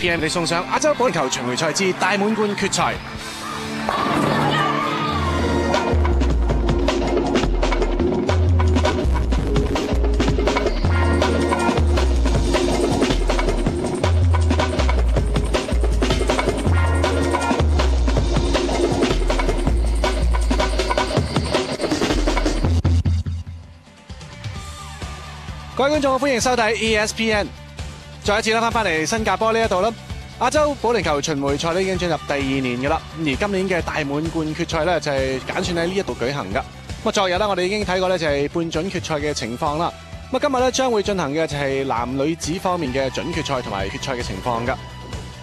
ESPN 你送上亞洲保齡球巡迴賽至大滿貫決賽。各位觀眾，歡迎收睇 ESPN。再一次啦，翻返嚟新加坡呢一度啦。亞洲保齡球巡迴賽咧已經進入第二年噶啦，而今年嘅大滿貫決賽咧就係揀選喺呢一度舉行噶。咁啊，昨日咧我哋已經睇過咧就係半準決賽嘅情況啦。咁啊，今日咧將會進行嘅就係男女子方面嘅準決賽同埋決賽嘅情況噶。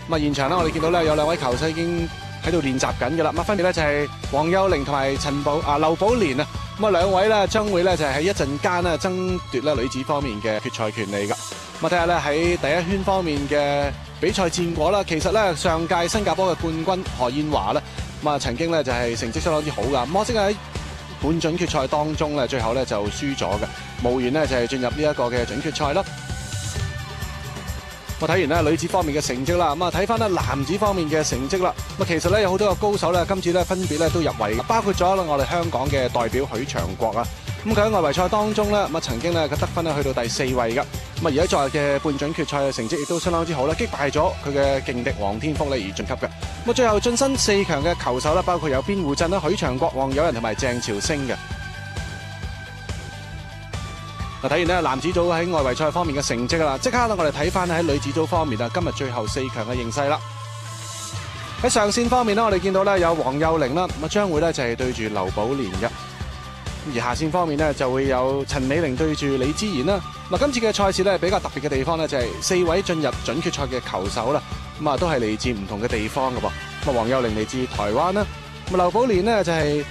咁啊，現場咧我哋見到咧有兩位球手已經喺度練習緊噶啦。咁啊，分別咧就係黃幼玲同埋陳寶啊劉寶蓮啊。咁啊，兩位咧將會咧就係喺一陣間咧爭奪咧女子方面嘅決賽權利噶。咁啊，睇下咧喺第一圈方面嘅比賽戰果啦。其實咧上屆新加坡嘅冠軍何燕華咧，咁啊曾經咧就係成績相當之好噶。咁可惜喺半準決賽當中咧，最後咧就輸咗嘅，無緣咧就係進入呢一個嘅準決賽啦。我睇完咧女子方面嘅成績啦，咁啊睇翻咧男子方面嘅成績啦。咁啊其實咧有好多個高手咧，今次咧分別咧都入围，包括咗我哋香港嘅代表許長國啊。咁佢喺外圍賽當中咧，咁啊曾經咧佢得分咧去到第四位噶。咁啊而喺昨日嘅半準決賽嘅成績亦都相當之好啦，擊敗咗佢嘅勁敵黃天福咧而晉級嘅。咁啊最後晉身四強嘅球手咧，包括有邊湖鎮啦、許長國、王友仁同埋鄭朝星嘅。嗱，睇完咧男子組喺外圍賽方面嘅成績啦，即刻咧我哋睇翻喺女子組方面啊，今日最後四強嘅形势啦。喺上線方面咧，我哋見到咧有黃幼玲啦，咁啊將會咧就係對住劉寶蓮嘅。而下線方面咧就會有陳美玲對住李之妍啦。嗱，今次嘅賽事咧比較特別嘅地方咧就係四位進入準決賽嘅球手啦，咁啊都係嚟自唔同嘅地方嘅噃。咁啊黃幼玲嚟自台灣啦，咁啊劉寶蓮呢就係。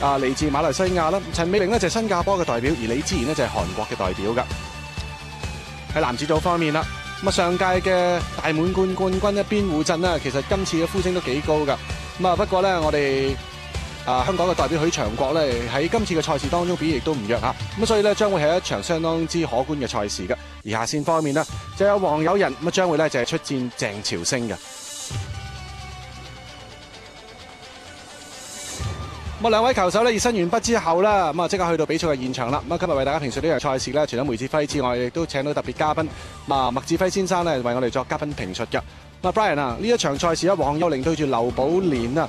啊，嚟自馬來西亞啦，陳美玲呢就係新加坡嘅代表，而李之妍呢就係韓國嘅代表噶。喺男子組方面啦，咁啊上屆嘅大滿貫冠軍一邊戶鎮呢，其實今次嘅呼聲都幾高噶。咁啊不過咧，我哋啊香港嘅代表許長國咧喺今次嘅赛事当中表现亦都唔弱吓，咁所以咧将会系一场相当之可观嘅赛事噶。而下线方面呢，就有黄友仁咁啊将会咧就系出战郑朝星嘅。咁啊，两位球手咧热身完毕之后啦，咁啊即刻去到比赛嘅现场啦。咁啊，今日为大家评述呢场赛事咧，除咗梅志辉之外，亦都请到特别嘉宾啊麦志辉先生咧，为我哋作嘉宾评述嘅。啊，Brian 啊，呢一场赛事啊，黄友玲对住刘宝莲啊，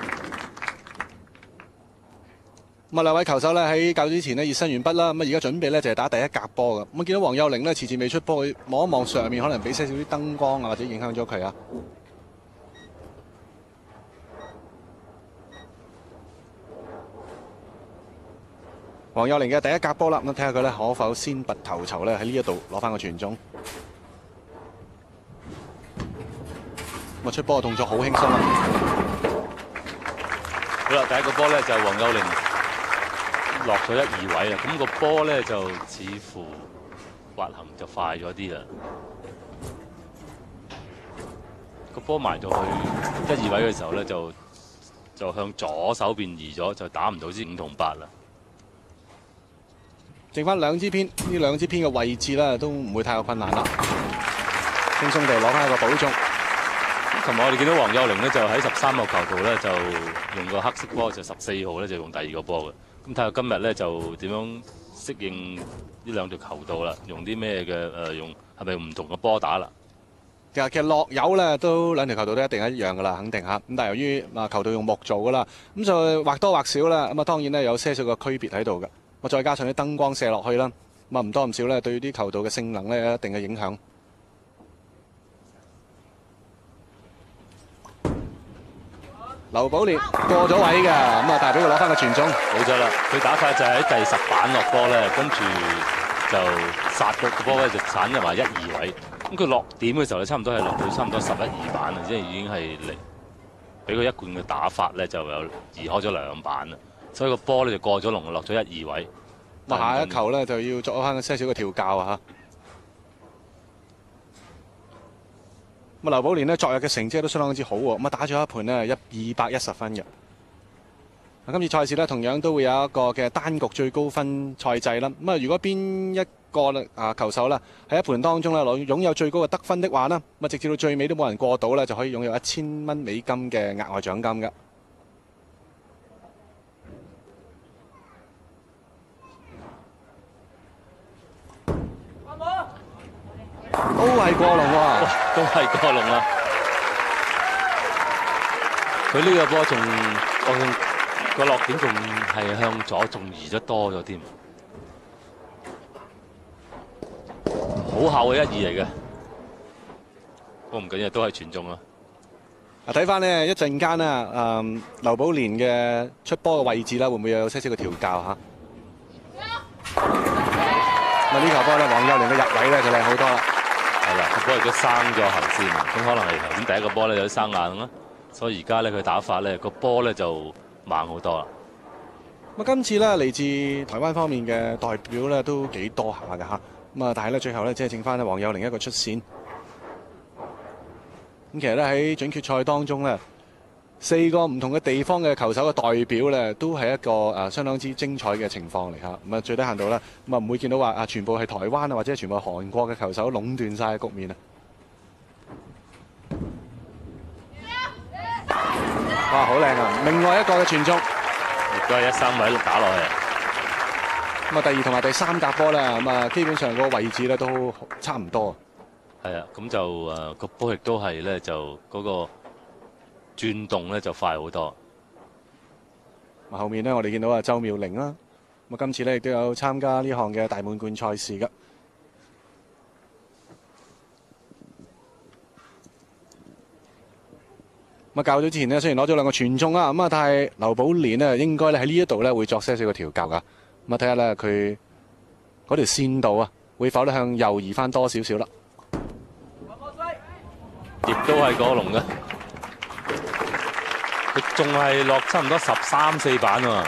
咁啊，兩位球手咧喺較之前呢熱身完畢啦，咁啊而家準備咧就係打第一格波嘅。咁啊見到黃幼玲呢遲遲未出波，望一望上面可能俾些少啲燈光啊，或者影響咗佢啊。黄幼玲嘅第一格波啦，咁睇下佢咧可否先拔头筹咧喺呢一度攞翻個傳中。咁啊出波嘅动作好轻松啊！好啦，第一个波咧就黄幼玲落咗一二位啦，咁個波咧就似乎滑行就快咗啲啦。個波埋到去一二位嘅時候咧，就就向左手邊移咗，就打唔到支五同八啦。剩翻兩支偏，呢兩支偏嘅位置咧都唔會太有困難啦，輕鬆地攞翻一個保中。琴日我哋見到黃幼玲咧就喺十三個球度咧就用個黑色波，就十四號咧就用第二個波嘅。咁睇下今日咧就點樣適應呢兩條球道啦？用啲咩嘅誒？用係咪唔同嘅波打啦？其實其實落油咧都兩條球道都一定一樣噶啦，肯定嚇。咁但係由於啊球道用木做噶啦，咁就或多或少啦。咁啊當然咧有些少個區別喺度嘅。我再加上啲燈光射落去啦，咁啊唔多唔少咧對啲球道嘅性能咧有一定嘅影響。劉寶烈過咗位嘅，咁啊但係俾佢攞翻個傳中，冇錯啦。佢打法就係喺第十板落波咧，跟住就殺個個波咧就鏟入埋一二位。咁佢落點嘅時候咧，差唔多係落到差唔多十一二板啊，即係已經係嚟俾佢一貫嘅打法咧，就有移開咗兩板啦。所以個波咧就過咗龍，落咗一二位。咁啊下一球咧就要作翻些少嘅調教啊！咁啊，劉寶蓮呢，昨日嘅成績都相當之好喎，咁啊打咗一盤呢，一二百一十分嘅。今次賽事呢，同樣都會有一個嘅單局最高分賽制啦。咁啊，如果邊一個啊球手啦喺一盤當中咧攞擁有最高嘅得分的話呢，咁啊直至到最尾都冇人過到呢，就可以擁有一千蚊美金嘅額外獎金㗎。都係過龍喎，都係過龍啦。佢呢個波仲我個落點仲係向左，仲移咗多咗添。好厚嘅一二嚟嘅，不過唔緊要，都係全中啦。啊，睇翻呢一陣間啊，誒劉寶蓮嘅出波嘅位置啦，會唔會有些少嘅調教嚇？咁啊呢球波咧，黃幼玲嘅入位咧就靚好多啦。係啦，個波亦都生咗喉先，咁可能係頭先第一個波咧有啲生硬啦，所以而家咧佢打法咧個波咧就猛好多啦。咁啊，今次咧嚟自台灣方面嘅代表咧都幾多下嘅嚇，咁啊，但係咧最後咧即係剩翻咧黃友玲一個出線。咁其實咧喺準決賽當中咧，四個唔同嘅地方嘅球手嘅代表咧，都係一個誒相當之精彩嘅情況嚟嚇。咁啊，最低限度啦，咁啊唔會見到話啊全部係台灣啊或者係全部係韓國嘅球手壟斷晒局面啊！哇，好靚啊！另外一個嘅傳中，亦都係一三位打落去。咁啊，第二同埋第三格波咧，咁啊基本上個位置咧都差唔多。係啊，咁就誒個波亦都係咧，就嗰個轉動咧就快好多。咁後面呢，我哋見到啊周妙玲啦，咁啊今次咧亦都有參加呢項嘅大滿貫賽事噶。咁啊較早之前呢，雖然攞咗兩個全中啊，咁啊但係劉寶蓮呢應該咧喺呢一度咧會作些少嘅調教噶。咁啊睇下咧佢嗰條線度啊，會否咧向右移翻多少少啦？亦都係過龍嘅，佢仲係落差唔多十三四板喎。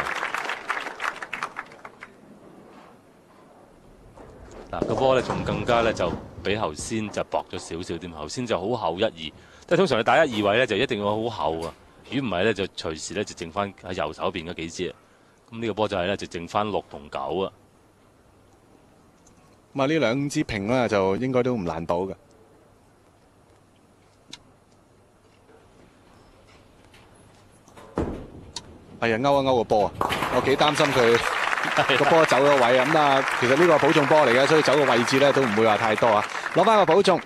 嗱個波咧，仲更加咧就比頭先就薄咗少少啲，頭先就好厚一二，即係通常你打一二位咧就一定要好厚啊，如果唔係咧就隨時咧就剩翻喺右手邊嗰幾支啊。咁呢個波就係咧就剩翻六同九啊。咁啊呢兩支平咧就應該都唔難補嘅。係啊，勾一勾個波啊！我幾擔心佢個波走咗位啊！咁啊，其實呢個係保中波嚟嘅，所以走個位置咧都唔會話太多啊。攞翻個保重，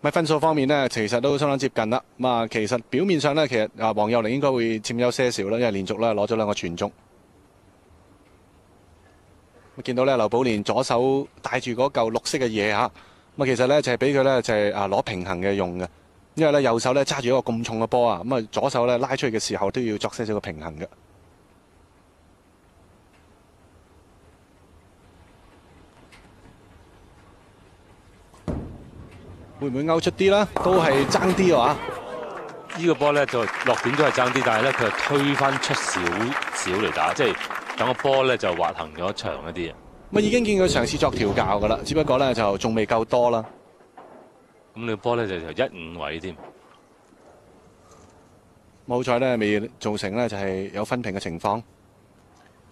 咪分數方面呢，其實都相當接近啦。咁啊，其實表面上呢，其實啊黃幼玲應該會佔優些少啦，因為連續咧攞咗兩個傳中。咁見到咧劉寶蓮左手帶住嗰嚿綠色嘅嘢嚇，咁啊其實咧就係俾佢咧就係啊攞平衡嘅用嘅。因為咧右手咧揸住一個咁重嘅波啊，咁啊左手咧拉出去嘅時候都要作些少嘅平衡嘅。會唔會勾出啲啦？都係爭啲啊！呢個波咧就落點都係爭啲，但係咧佢係推翻出少少嚟打，即係等個波咧就滑行咗長一啲啊！咁已經見佢嘗試作調教噶啦，只不過咧就仲未夠多啦。咁你波咧就由一五位添，冇彩咧未造成咧就係有分屏嘅情況，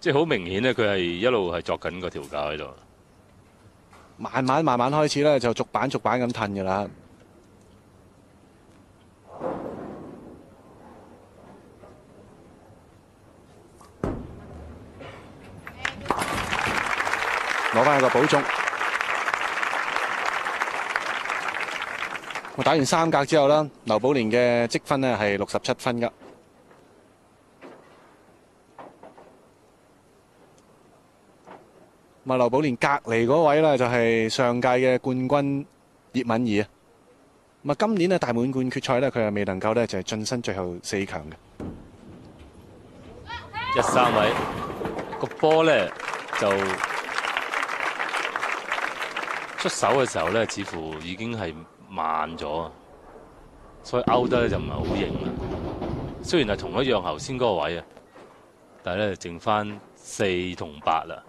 即係好明顯咧佢係一路係作緊個調教喺度。慢慢慢慢開始咧就逐板逐板咁褪噶啦。攞翻個保中。我打完三格之後啦，劉寶蓮嘅積分呢係六十七分噶。咁啊，劉寶蓮隔離嗰位呢，就係上屆嘅冠軍葉敏儀啊。咁啊，今年嘅大滿貫決賽呢，佢係未能夠呢，就係晉身最後四強嘅。一三位個波呢，就出手嘅時候呢，似乎已經係慢咗，所以勾得咧就唔係好型啦。雖然係同一樣頭先嗰個位啊，但係咧剩翻四同八啦。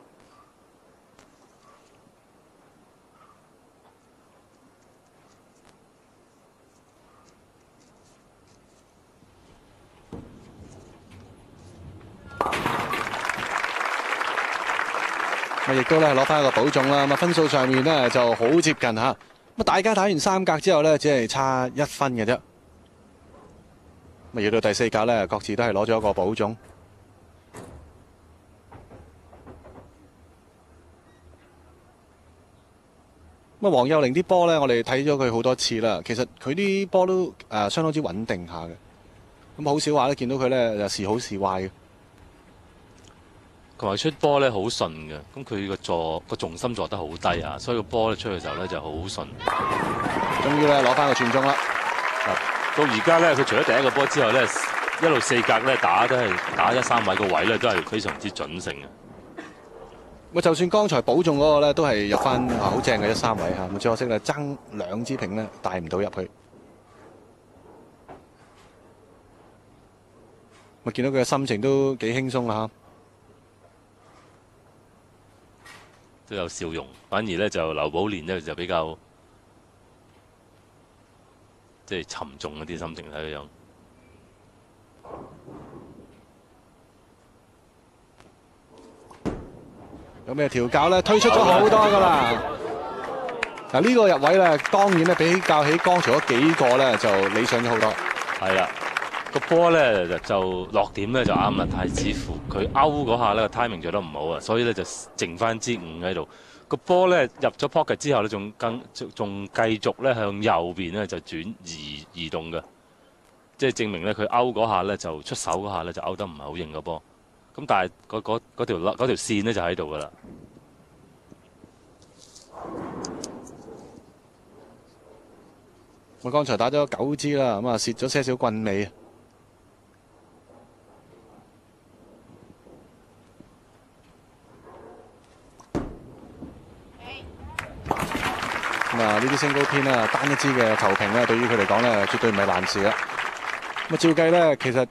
亦都咧攞翻一個保中啦。咁啊分數上面呢就好接近吓。咁大家打完三格之後呢，只係差一分嘅啫。咁啊要到第四格呢，各自都係攞咗一個保种。咁啊黃幼玲啲波呢，我哋睇咗佢好多次啦。其實佢啲波都誒相當之穩定下嘅。咁好少話咧見到佢呢，就時好時壞嘅。同埋出波咧好順嘅，咁佢個坐個重心坐得好低啊，所以個波咧出嘅時候咧就好順。終於咧攞翻個傳中啦！到而家咧，佢除咗第一個波之後咧，一路四格咧打都係打一三位個位咧都係非常之準性嘅。咁就算剛才保中嗰個咧，都係入翻啊好正嘅一三位嚇，咁只可惜咧爭兩支瓶咧帶唔到入去。咪見到佢嘅心情都幾輕鬆啦嚇。都有笑容，反而咧就劉寶蓮咧就比較即係沉重一啲心情睇佢樣。有咩調教咧？推出咗好多噶啦。嗱呢個入位咧，當然咧比較起剛才嗰幾個咧就理想咗好多。係啦，個波咧就落點咧就啱啦，但係似乎佢勾嗰下咧個 timing 做得唔好啊，所以咧就剩翻支五喺度。個波咧入咗 pocket 之後咧，仲更仲繼續咧向右邊咧就轉移移動嘅，即係證明咧佢勾嗰下咧就出手嗰下咧就勾得唔係好型個波。咁但係嗰嗰嗰條嗰條線咧就喺度噶啦。我剛才打咗九支啦，咁啊蝕咗些少棍尾。咁啊呢啲升高偏啦，單一支嘅球評咧，對於佢嚟講咧，絕對唔係難事啦。咁啊照計咧，其實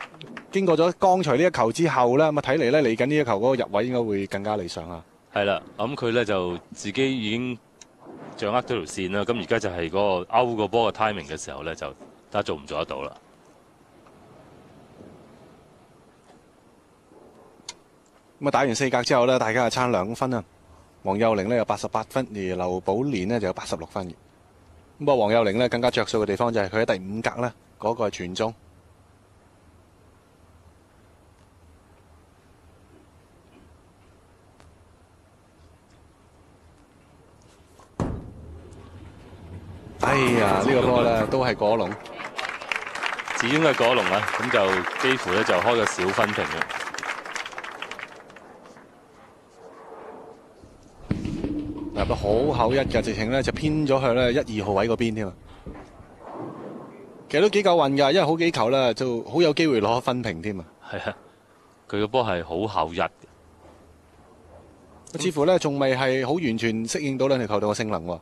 經過咗剛才呢一球之後咧，咁啊睇嚟咧嚟緊呢一球嗰個入位應該會更加理想啊。係啦，咁佢咧就自己已經掌握咗條線啦。咁而家就係嗰個勾個波嘅 timing 嘅時候咧，就睇下做唔做得到啦。咁啊打完四格之後咧，大家係差兩分啊。黃幼玲呢有八十八分，而劉寶蓮呢就有八十六分。咁啊，黃幼玲呢更加着數嘅地方就係佢喺第五格呢嗰個係全中。哎呀，呢個波咧都係果龍，始終係果龍啦，咁就幾乎咧就開個小分屏嘅。入得好厚一嘅，直情咧就偏咗向咧一二號位嗰邊添啊！其實都幾夠運㗎，因為好幾球咧就好有機會攞分平添啊！係啊，佢個波係好厚一嘅，似乎咧仲未係好完全適應到兩條球隊嘅性能喎。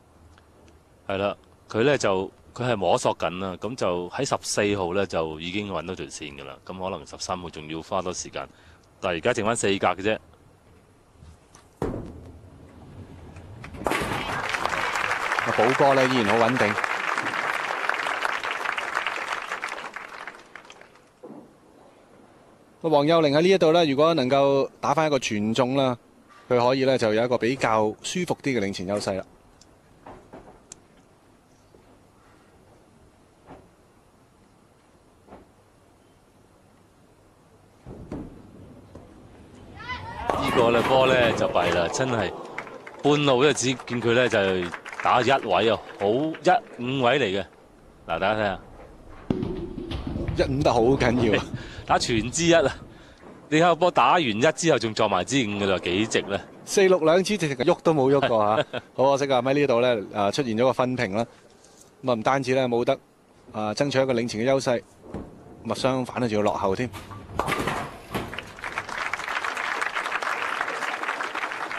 係啦，佢咧就佢係摸索緊啦，咁就喺十四號咧就已經揾到條線㗎啦。咁可能十三號仲要花多時間，但係而家剩翻四格嘅啫。寶哥咧依然好穩定。個黃幼玲喺呢一度咧，如果能夠打翻一個全中啦，佢可以咧就有一個比較舒服啲嘅領前優勢啦。呢個咧波咧就弊啦，真係半路咧只見佢咧就打一位啊，好一五位嚟嘅。嗱，大家睇下，一五得好緊要，打全支一啊！你睇個波打完一之後，仲撞埋支五嘅就，幾直咧？四六兩支直直喐都冇喐過嚇，好可惜啊！喺呢度咧啊出現咗個分屏啦。咁啊唔單止咧冇得啊爭取一個領前嘅優勢，咁啊相反咧仲要落後添。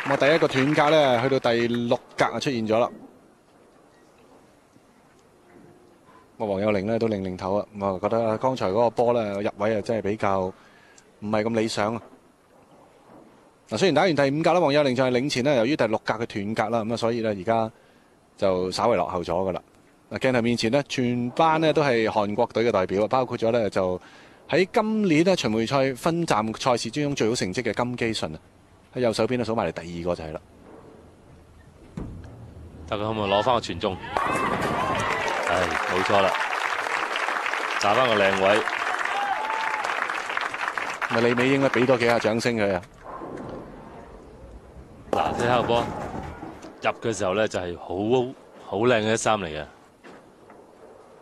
咁啊第一個斷格咧去到第六格啊出現咗啦。個黃友玲呢都擰擰頭啊，咁啊覺得剛才嗰個波呢入位啊真係比較唔係咁理想啊。嗱，雖然打完第五格啦，黃友玲就係領前呢，由於第六格嘅斷格啦，咁啊所以呢而家就稍微落後咗噶啦。嗱，鏡頭面前呢，全班呢都係韓國隊嘅代表啊，包括咗呢就喺今年呢巡迴賽分站賽事之中最好成績嘅金基順啊，喺右手邊呢數埋嚟第二個就係啦。大家可唔可以攞翻個傳中？唉，冇錯啦，打翻個靚位。咪李美英咧，俾多幾下掌聲佢啊！嗱，睇下個波入嘅時候咧，就係好好靚嘅一衫嚟嘅，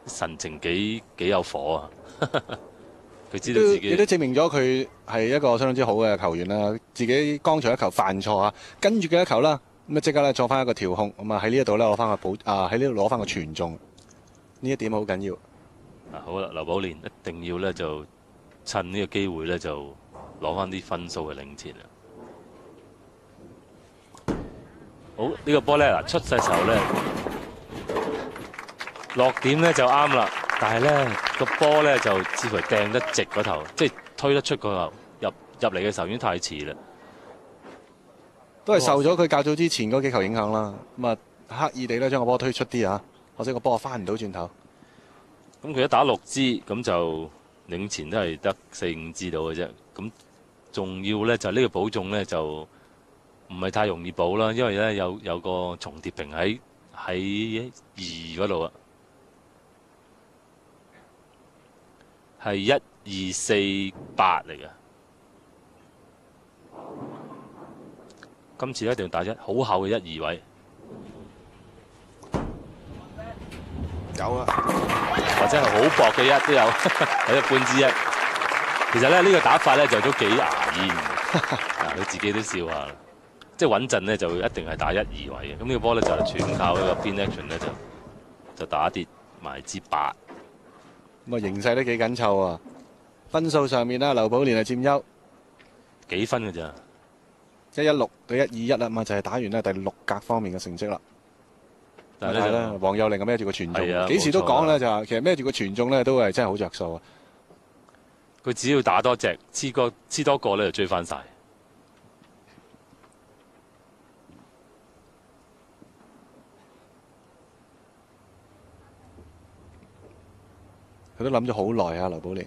神情幾幾有火啊！佢知道都自己亦都證明咗佢係一個相當之好嘅球員啦。自己剛才一球犯錯啊，跟住嘅一球啦，咁啊即刻咧做翻一個調控，咁啊喺呢一度咧攞翻個保啊喺呢度攞翻個傳中，呢一點好緊要。啊好啦，劉寶蓮一定要咧就趁呢個機會咧就攞翻啲分數去領前啊！好呢、個波咧嗱出世時候咧落點咧就啱啦，但係咧個波咧就似乎掟得直嗰頭，即係推得出個頭入入嚟嘅時候已經太遲啦。都係受咗佢較早之前嗰幾球影響啦。咁啊刻意地咧將個波推出啲啊，或者個波翻唔到轉頭。咁佢一打六支，咁就領前都係得四五支到嘅啫。咁仲要咧就呢個保中咧就唔係太容易保啦，因為咧有有個重疊屏喺喺二嗰度啊，係一二四八嚟嘅。今次一定要打一好厚嘅一二位，有啊，或者係好薄嘅一都有，有 一半之一。其實咧呢、呢個打法咧就都幾牙煙嘅，嗱 佢自己都笑下。即係穩陣咧就一定係打一二位嘅。咁呢個波咧就係全靠呢個 pin action 咧就就打跌埋支八。咁啊形勢都幾緊湊啊。分數上面呢，劉寶蓮係佔優幾分嘅咋？一一六對一二一啦，咁啊就係打完呢第六格方面嘅成績啦。但係咧但係咧，黃友玲係孭住個傳係啊中，幾時都講咧就話其實孭住個傳中咧都係真係好着數啊。佢只要打多隻，黐個黐多個咧就追翻晒。佢都諗咗好耐啊，劉寶蓮。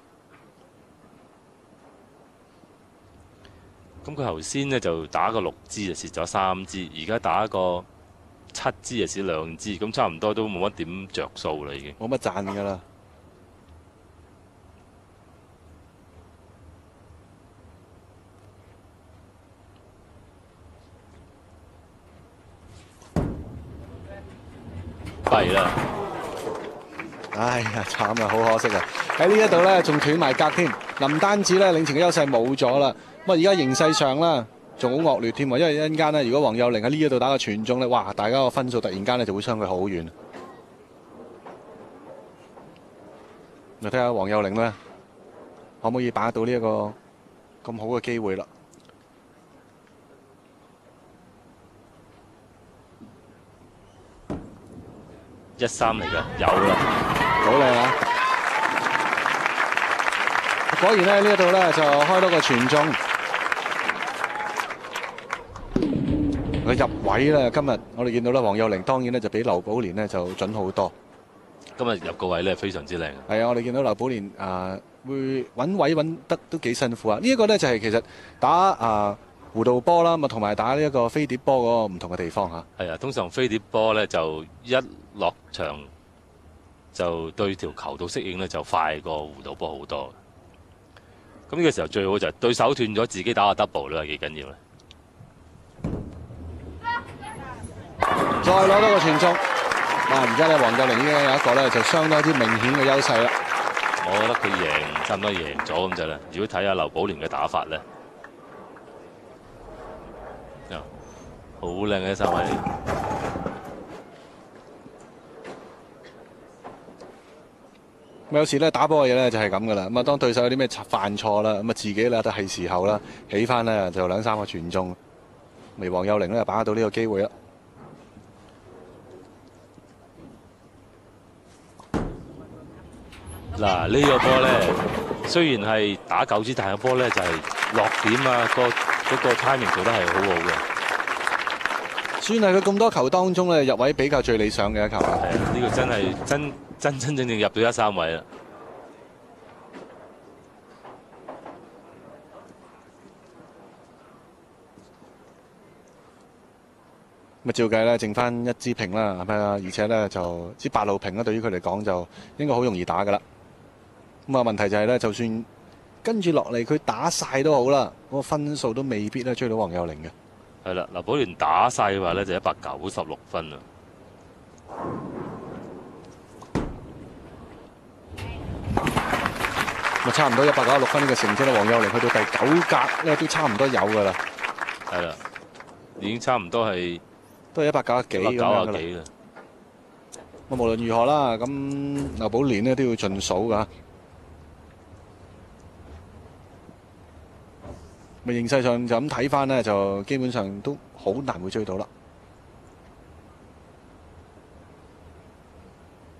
咁佢頭先咧就打個六支就蝕咗三支，而家打個七支就蝕兩支，咁差唔多都冇乜點着數啦已經。冇乜賺㗎啦。弊啦，哎呀，慘啊，好可惜啊！喺呢一度呢，仲斷埋格添。嗱，唔單止呢，領前嘅優勢冇咗啦。咁啊，而家形勢上呢，仲好惡劣添喎。因為一陣間呢，如果黃友玲喺呢一度打個傳中呢，哇！大家個分數突然間呢就會相距好遠。嚟睇下黃友玲呢，可唔可以把握到呢一個咁好嘅機會啦？一三嚟嘅有啦，好靚啊！果然咧，呢一度咧就開多個傳中，佢入位啦。今日我哋見到咧，黃幼玲當然咧就比劉寶蓮呢就準好多。今日入個位咧非常之靚。係啊，我哋見到劉寶蓮啊，會揾位揾得都幾辛苦啊！呢、一個呢，就係其實打啊弧道波啦，咁啊同埋打呢一個飛碟波嗰個唔同嘅地方嚇。係啊，通常飛碟波咧就一落場就對條球道適應咧就快過弧道波好多。咁呢個時候最好就係對手斷咗，自己打下 double 咧，幾緊要咧。再攞多個傳中，啊！而家咧黃友玲已經有一個咧就相當之明顯嘅優勢啦。我覺得佢贏差唔多贏咗咁就啦。如果睇下劉寶蓮嘅打法咧，啊好靚嘅三位。咁有時咧打波嘅嘢咧就係咁噶啦。咁啊，當對手有啲咩犯錯啦，咁啊自己咧都係時候啦，起翻咧就兩三個傳中。微黃幼玲咧把握到呢個機會啦。嗱呢個波咧，雖然係打九支，但係個波咧就係落點啊，個嗰個 timing 做得係好好嘅。算係佢咁多球當中咧入位比較最理想嘅一球啊！係啊，呢個真係真真真正正入到一三位啦。咁啊，照計咧，剩翻一支平啦，係咪啊？而且咧就支八路平咧，對於佢嚟講就應該好容易打噶啦。咁啊，問題就係咧，就算跟住落嚟佢打晒都好啦，嗰個分數都未必咧追到黃幼玲嘅。係啦，劉寶蓮打晒嘅話咧就一百九十六分啊！差唔多一百九十六分呢個成績啦，黃幼玲去到第九格咧都差唔多有噶啦，係啦，已經差唔多係都係一百九十幾咁樣噶啦。咁無論如何啦，咁劉寶蓮呢都要盡數噶。咪形勢上就咁睇翻呢，就基本上都好難會追到啦。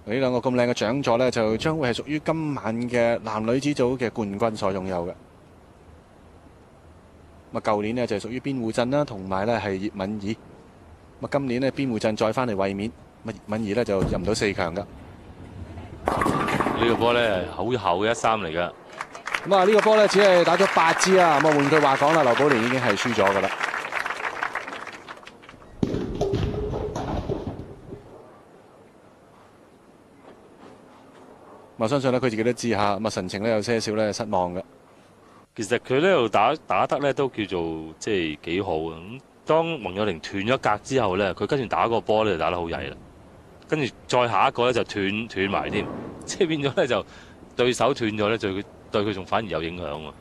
呢兩個咁靚嘅獎座呢，就將會係屬於今晚嘅男女子組嘅冠軍所擁有嘅。咁啊，舊年呢，就係屬於邊戶鎮啦，同埋呢係葉敏儀。咁啊，今年呢，邊戶鎮再翻嚟衛冕，咁啊葉敏儀呢就入唔到四強噶。呢個波咧好厚嘅一三嚟噶，咁啊，呢個波呢，只係打咗八支啊。咁啊，換句話講啦，劉寶蓮已經係輸咗噶啦。我相信咧，佢自己都知下，咁啊神情咧有些少咧失望嘅。其實佢呢度打打得咧都叫做即係幾好啊！咁當黃友玲斷咗格之後咧，佢跟住打個波咧就打得好曳啦，跟住再下一個咧就斷斷埋添，即係變咗咧就對手斷咗咧，就對佢仲反而有影響喎。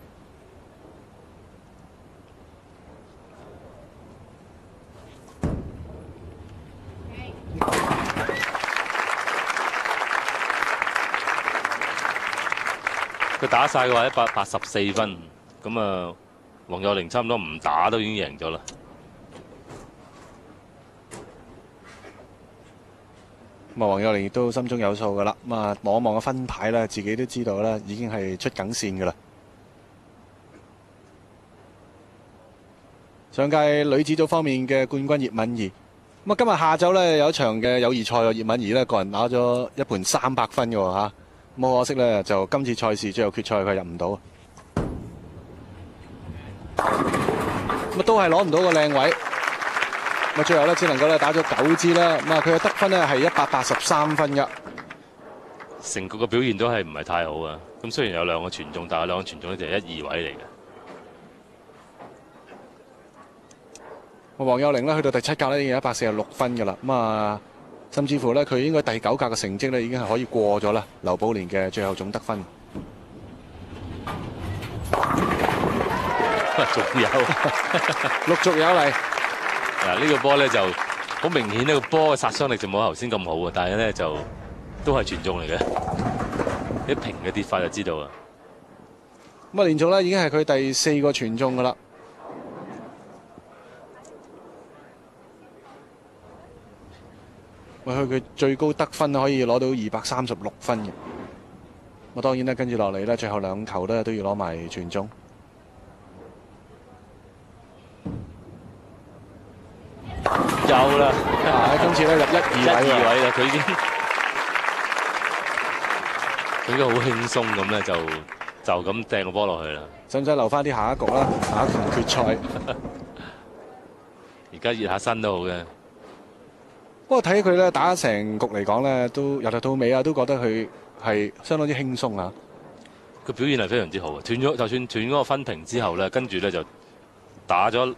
佢打晒嘅話一百八十四分，咁啊黃友玲差唔多唔打都已經贏咗啦。咁啊，黃友玲亦都心中有数噶啦。咁啊，望一望个分牌咧，自己都知道咧，已经系出緊線噶啦。上届女子组方面嘅冠军叶敏仪，咁啊今日下昼咧有一场嘅友誼賽喎，葉敏仪咧个人打咗一盘三百分嘅吓，咁好可惜咧就今次赛事最后决赛佢入唔到，咁啊都系攞唔到个靓位，咁啊最後咧只能夠咧打咗九支啦，咁啊佢嘅得分咧係一百八十三分噶。成局嘅表現都係唔係太好啊！咁雖然有兩個傳中，但係兩個傳中咧就係一二位嚟嘅。黃友玲咧去到第七格咧已經有一百四十六分噶啦，咁啊甚至乎咧佢應該第九格嘅成績咧已經係可以過咗啦劉寶蓮嘅最後總得分。仲有 陸續有嚟，嗱呢個波咧就好明顯呢個波嘅殺傷力就冇頭先咁好啊，但係咧就都係傳中嚟嘅。一平嘅跌法就知道啊！咁啊連續咧已經係佢第四個傳中噶啦。喂，佢佢最高得分可以攞到二百三十六分嘅。我當然咧跟住落嚟咧，最後兩球咧都要攞埋傳中。有啦，啊！今次咧入一一二位喎二位啦，佢已經佢已經好輕鬆咁咧，就就咁掟個波落去啦。使唔使留翻啲下一局啦？下一盤決賽。而家熱下身都好嘅。不過睇佢咧打成局嚟講咧，都由頭到尾啊，都覺得佢係相當之輕鬆啊！佢表現係非常之好啊！斷咗就算斷嗰個分屏之後咧，跟住咧就打咗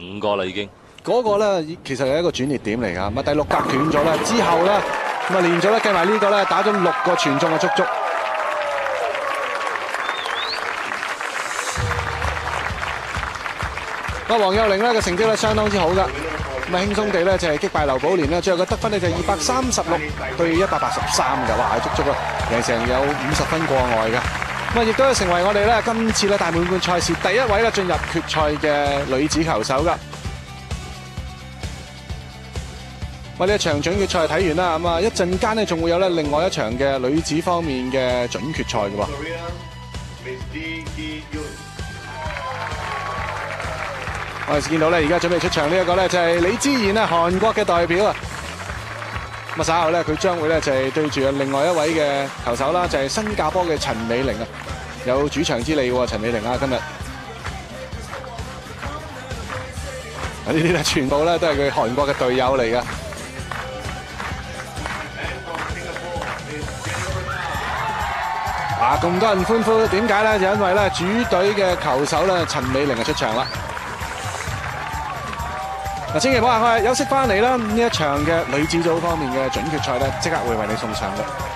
五個啦已經。嗰、個咧，其實係一個轉捩點嚟㗎。咁啊，第六格斷咗啦，之後咧，咁啊連咗咧，計埋呢個咧，打咗六個全中嘅足足。阿黃幼玲咧嘅成績咧相當之好㗎，咁啊輕鬆地咧就係擊敗劉寶蓮啦。最後嘅得分咧就係二百三十六對一百八十三嘅，哇！足足啊，贏成有五十分過外㗎。咁啊，亦都係成為我哋咧今次咧大滿貫賽事第一位咧進入決賽嘅女子球手㗎。我呢一場準決賽睇完啦，咁啊一陣間呢仲會有咧另外一場嘅女子方面嘅準決賽嘅喎。我哋見到咧，而家準備出場呢一個咧就係李之賢啊，韓國嘅代表啊。咁啊稍後咧，佢將會咧就係對住另外一位嘅球手啦，就係新加坡嘅陳美玲啊，有主場之利喎，陳美玲啊，今日。呢啲咧全部咧都係佢韓國嘅隊友嚟噶。咁多人歡呼，點解呢？就因為咧主隊嘅球手咧陳美玲啊出場啦。嗱，千祈唔好行開，休息翻嚟啦。呢一場嘅女子組方面嘅準決賽咧，即刻會為你送上嘅。